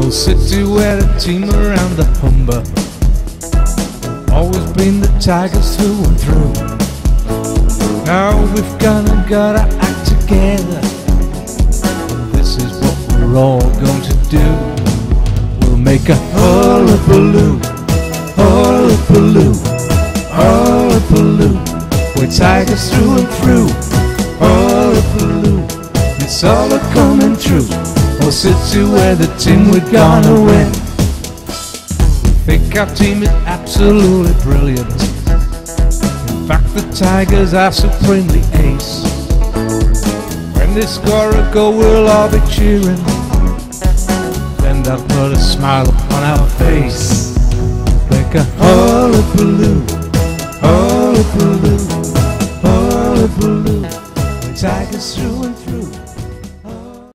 We'll sit to a team around the Humber. Always been the Tigers through and through. Now we've gonna gotta act together. This is what we're all going to do. We'll make a hullabaloo, hullabaloo, hullabaloo. We're tigers through and through, hullabaloo. It's all a coming true. We'll sit to where the team we're gonna win. Think our team is absolutely brilliant. In fact, the Tigers are supremely ace. When they score a goal, we'll all be cheering. Then they'll put a smile upon our face. Like a hullabaloo, hullabaloo, hullabaloo. Tigers through and through.